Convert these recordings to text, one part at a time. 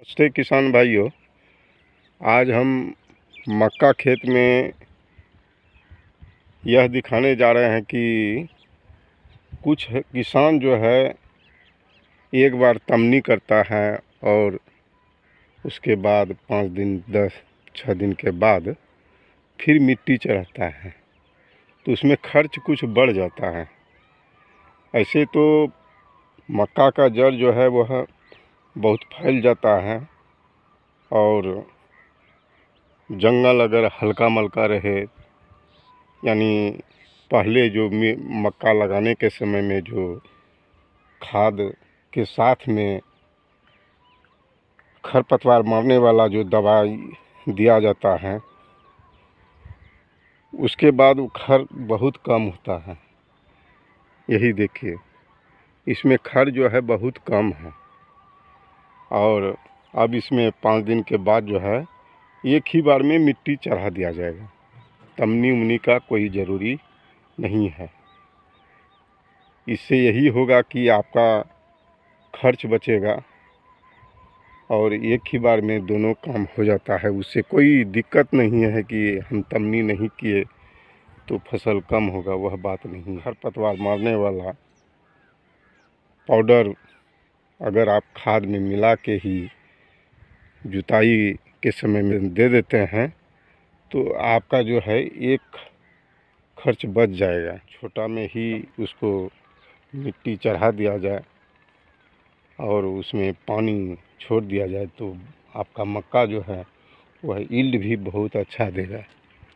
नमस्ते किसान भाइयों। आज हम मक्का खेत में यह दिखाने जा रहे हैं कि कुछ किसान जो है एक बार तमनी करता है और उसके बाद पाँच दिन, दस छः दिन के बाद फिर मिट्टी चढ़ाता है। तो उसमें खर्च कुछ बढ़ जाता है। ऐसे तो मक्का का जड़ जो है वह बहुत फैल जाता है और जंगल अगर हल्का मलका रहे, यानी पहले जो मक्का लगाने के समय में जो खाद के साथ में खरपतवार मारने वाला जो दवाई दिया जाता है, उसके बाद वो खर बहुत कम होता है। यही देखिए, इसमें खर जो है बहुत कम है। और अब इसमें पाँच दिन के बाद जो है, एक ही बार में मिट्टी चढ़ा दिया जाएगा। तमनी उमनी का कोई ज़रूरी नहीं है। इससे यही होगा कि आपका खर्च बचेगा और एक ही बार में दोनों काम हो जाता है। उससे कोई दिक्कत नहीं है कि हम तमनी नहीं किए तो फ़सल कम होगा, वह बात नहीं खरपतवार मारने वाला पाउडर अगर आप खाद में मिला के ही जुताई के समय में दे देते हैं तो आपका जो है एक खर्च बच जाएगा। छोटा में ही उसको मिट्टी चढ़ा दिया जाए और उसमें पानी छोड़ दिया जाए तो आपका मक्का जो है, वह ईल्ड भी बहुत अच्छा देगा।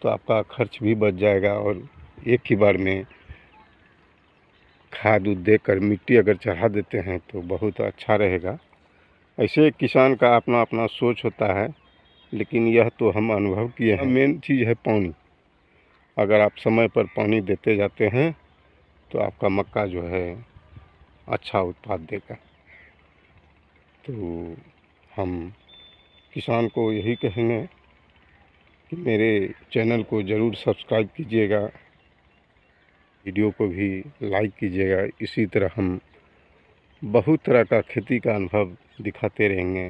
तो आपका खर्च भी बच जाएगा और एक ही बार में खाद उद देकर मिट्टी अगर चढ़ा देते हैं तो बहुत अच्छा रहेगा। ऐसे किसान का अपना अपना सोच होता है, लेकिन यह तो हम अनुभव किए हैं। मेन चीज़ है पानी। अगर आप समय पर पानी देते जाते हैं तो आपका मक्का जो है अच्छा उत्पाद देगा। तो हम किसान को यही कहेंगे कि मेरे चैनल को ज़रूर सब्सक्राइब कीजिएगा। वीडियो को भी लाइक कीजिएगा। इसी तरह हम बहुत तरह का खेती का अनुभव दिखाते रहेंगे।